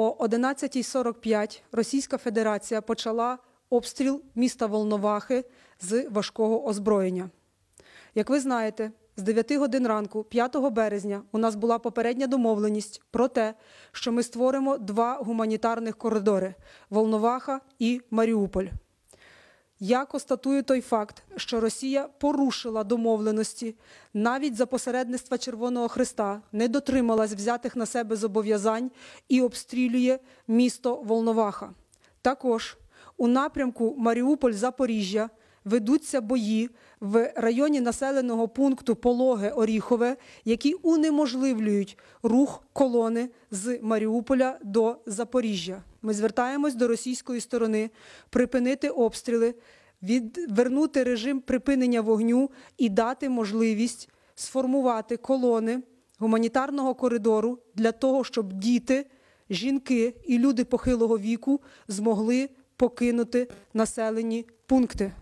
О 11.45 Російська Федерація почала обстріл міста Волновахи з важкого озброєння. Як ви знаєте, з 9 годин ранку, 5 березня, у нас була попередня домовленість про те, що ми створимо два гуманітарних коридори Волноваха і Маріуполь. Я констатую той факт, що Росія порушила домовленості навіть за посередництва Червоного Христа, не дотрималась взятих на себе зобов'язань і обстрілює місто Волноваха. Також у напрямку Маріуполь-Запоріжжя ведуться бої в районі населеного пункту Пологе Оріхове, які унеможливлюють рух колони з Маріуполя до Запоріжжя. Ми звертаємось до російської сторони припинити обстріли, відвернути режим припинення вогню і дати можливість сформувати колони гуманітарного коридору для того, щоб діти, жінки і люди похилого віку змогли покинути населені пункти.